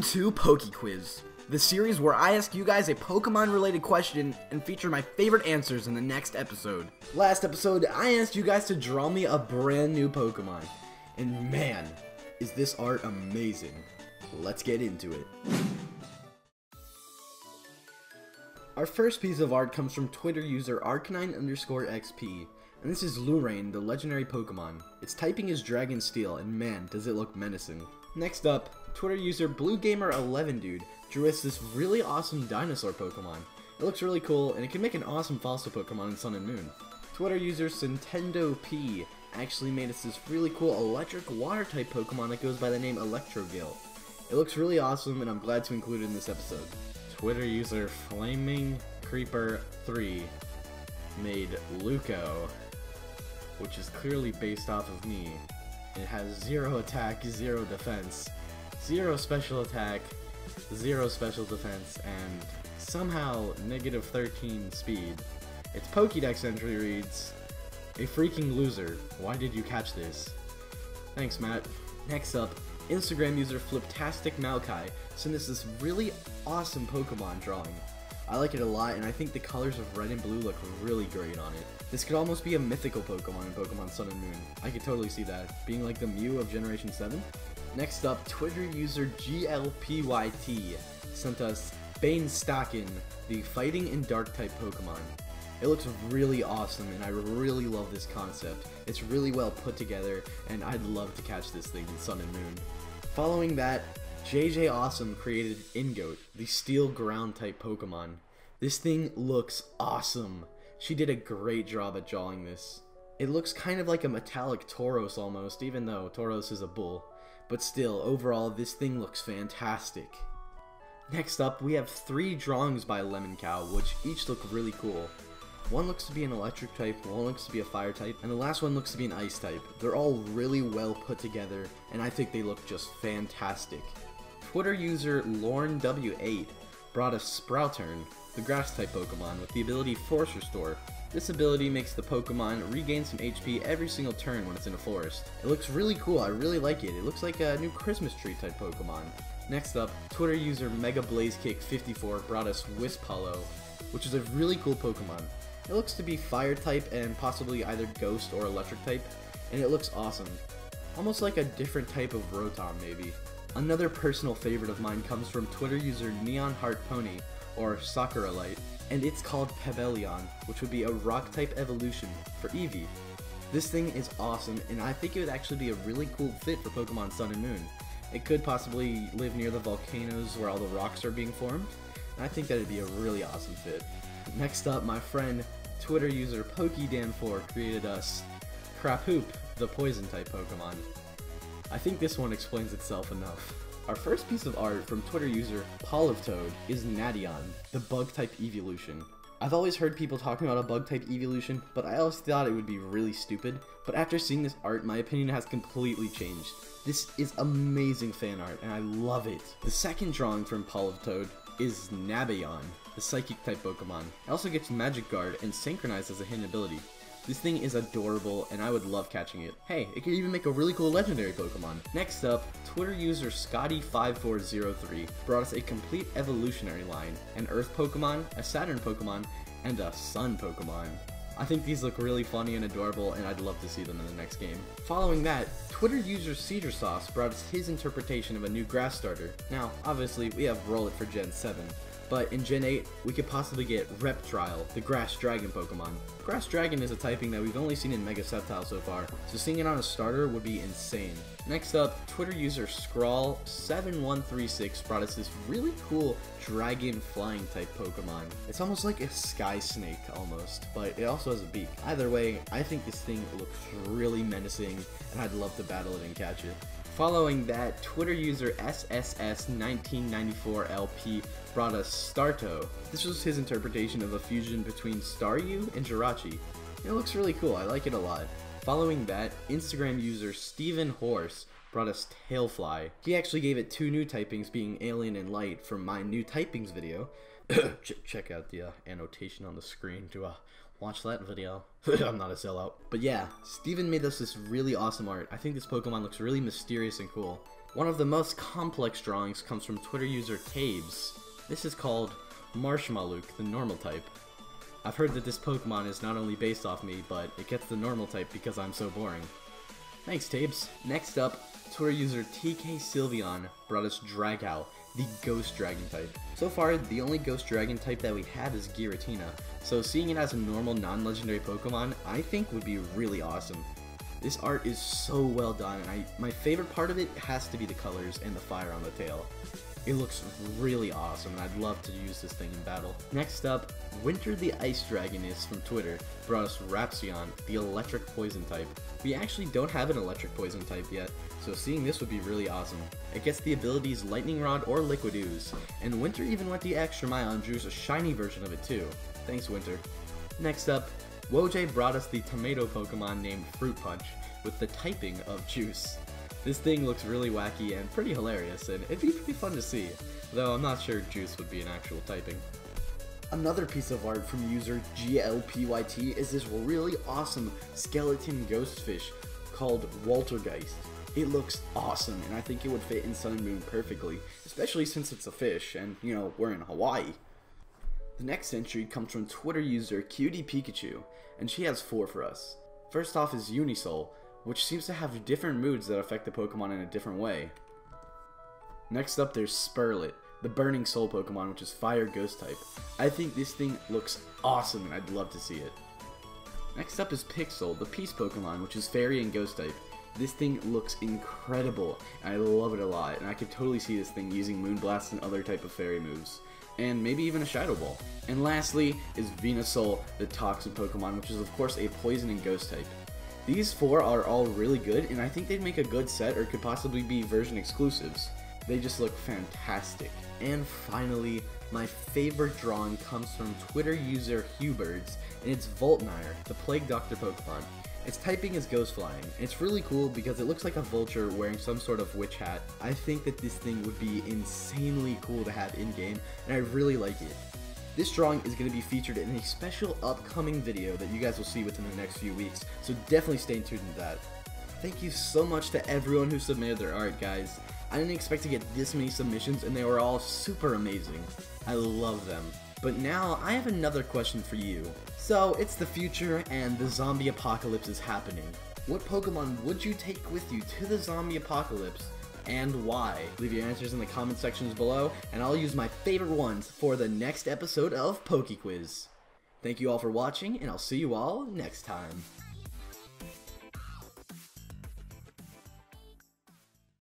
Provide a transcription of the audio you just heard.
Welcome to Poke Quiz, the series where I ask you guys a Pokemon related question and feature my favorite answers in the next episode. Last episode, I asked you guys to draw me a brand new Pokemon, and man, is this art amazing. Let's get into it. Our first piece of art comes from Twitter user Arcanine underscore XP, and this is Lurain, the legendary Pokemon. Its typing is Dragon Steel, and man, does it look menacing. Next up, Twitter user BlueGamer11Dude drew us this really awesome dinosaur Pokemon. It looks really cool, and it can make an awesome fossil Pokemon in Sun and Moon. Twitter user Nintendo P actually made us this really cool electric water type Pokemon that goes by the name Electrogill. It looks really awesome, and I'm glad to include it in this episode. Twitter user Flaming Creeper 3 made Luco, which is clearly based off of me. It has zero attack, zero defense, zero special attack, zero special defense, and somehow negative 13 speed. Its Pokédex entry reads, A freaking loser. Why did you catch this? Thanks, Matt. Next up, Instagram user Fliptastic Mowkai sent us this really awesome Pokemon drawing. I like it a lot, and I think the colors of red and blue look really great on it. This could almost be a mythical Pokemon in Pokemon Sun and Moon. I could totally see that, being like the Mew of Generation 7. Next up, Twitter user GLPYT sent us Banestocken, the Fighting and Dark type Pokemon. It looks really awesome, and I really love this concept. It's really well put together, and I'd love to catch this thing in Sun and Moon. Following that, JJ Awesome created Ingoat, the Steel Ground type Pokemon. This thing looks awesome. She did a great job at drawing this. It looks kind of like a metallic Tauros almost, even though Tauros is a bull. But still, overall, this thing looks fantastic. Next up, we have three drawings by Lemon Cow, which each look really cool. One looks to be an electric type, one looks to be a fire type, and the last one looks to be an ice type. They're all really well put together, and I think they look just fantastic. Twitter user LorneW8 brought us Sproutern, the grass type Pokemon with the ability Force Restore. This ability makes the Pokemon regain some HP every single turn when it's in a forest. It looks really cool, I really like it. It looks like a new Christmas tree type Pokemon. Next up, Twitter user Mega Blaze Kick 54 brought us Wispollo, which is a really cool Pokemon. It looks to be fire type and possibly either ghost or electric type, and it looks awesome. Almost like a different type of Rotom maybe. Another personal favorite of mine comes from Twitter user Neon Heart Pony, or Sakuralite, and it's called Pebeleon, which would be a rock type evolution for Eevee. This thing is awesome, and I think it would actually be a really cool fit for Pokemon Sun and Moon. It could possibly live near the volcanoes where all the rocks are being formed, and I think that would be a really awesome fit. Next up, my friend, Twitter user PokeDan4 created us Crapoop, the poison type Pokemon. I think this one explains itself enough. Our first piece of art from Twitter user Toad is Nadion, the bug type evolution. I've always heard people talking about a bug type evolution, but I always thought it would be really stupid. But after seeing this art, my opinion has completely changed. This is amazing fan art, and I love it. The second drawing from Toad is Nabayon, the psychic type Pokemon. It also gets Magic Guard and Synchronize as a hidden ability. This thing is adorable, and I would love catching it. Hey, it could even make a really cool legendary Pokemon. Next up, Twitter user Scottee5403 brought us a complete evolutionary line, an Earth Pokemon, a Saturn Pokemon, and a Sun Pokemon. I think these look really funny and adorable, and I'd love to see them in the next game. Following that, Twitter user Seadra Sauce brought us his interpretation of a new grass starter. Now, obviously, we have Rowlet for Gen 7, but in Gen 8, we could possibly get Reptrile, the Grass Dragon Pokemon. Grass Dragon is a typing that we've only seen in Mega Sceptile so far, so seeing it on a starter would be insane. Next up, Twitter user Skrall7136 brought us this really cool dragon flying type Pokemon. It's almost like a sky snake almost, but it also has a beak. Either way, I think this thing looks really menacing, and I'd love to battle it and catch it. Following that, Twitter user SSS1994LP brought us Starto. This was his interpretation of a fusion between Staryu and Jirachi. It looks really cool, I like it a lot. Following that, Instagram user Steven Horse brought us Tailfly. He actually gave it two new typings being Alien and Light from my new typings video. Ch check out the uh, annotation on the screen to uh, watch that video. I'm not a sellout. But yeah, Steven made us this really awesome art. I think this Pokemon looks really mysterious and cool. One of the most complex drawings comes from Twitter user Taybz. This is called Marshmallow, the normal type. I've heard that this Pokemon is not only based off me, but it gets the normal type because I'm so boring. Thanks, Taybz. Next up, Twitter user TK Sylveon brought us Dragow, the Ghost Dragon type. So far, the only Ghost Dragon type that we have is Giratina, so seeing it as a normal non-legendary Pokemon, I think would be really awesome. This art is so well done, and I, my favorite part of it has to be the colors and the fire on the tail. It looks really awesome, and I'd love to use this thing in battle. Next up, Winter the Ice Dragoness from Twitter brought us Rapsion, the electric poison type. We actually don't have an electric poison type yet, so seeing this would be really awesome. It gets the abilities Lightning Rod or Liquid Ooze, and Winter even went the extra mile and drew a shiny version of it too. Thanks Winter. Next up, Woj brought us the tomato Pokemon named Fruit Punch, with the typing of Juice. This thing looks really wacky and pretty hilarious, and it'd be pretty fun to see, though I'm not sure Juice would be an actual typing. Another piece of art from user GLPYT is this really awesome skeleton ghost fish called Waltergeist. It looks awesome, and I think it would fit in Sun and Moon perfectly, especially since it's a fish, and, you know, we're in Hawaii. The next entry comes from Twitter user Cutey Pikachu, and she has four for us. First off is Unisoul, which seems to have different moods that affect the Pokemon in a different way. Next up there's Spurlet, the Burning Soul Pokemon, which is Fire Ghost type. I think this thing looks awesome and I'd love to see it. Next up is Pixel, the Peace Pokemon, which is Fairy and Ghost type. This thing looks incredible, and I love it a lot, and I could totally see this thing using Moonblast and other type of fairy moves. And maybe even a Shadow Ball. And lastly is Venusaur, the Toxin Pokemon, which is of course a Poison and Ghost type. These four are all really good, and I think they'd make a good set or could possibly be version exclusives. They just look fantastic. And finally, my favorite drawing comes from Twitter user Huebirds, and it's Voltmire, the Plague Doctor Pokemon. Its typing is Ghost Flying. And it's really cool because it looks like a vulture wearing some sort of witch hat. I think that this thing would be insanely cool to have in-game, and I really like it. This drawing is going to be featured in a special upcoming video that you guys will see within the next few weeks, so definitely stay tuned to that. Thank you so much to everyone who submitted their art, guys. I didn't expect to get this many submissions, and they were all super amazing. I love them. But now, I have another question for you. So, it's the future, and the zombie apocalypse is happening. What Pokemon would you take with you to the zombie apocalypse? And why? Leave your answers in the comment sections below, and I'll use my favorite ones for the next episode of Poke Quiz. Thank you all for watching, and I'll see you all next time.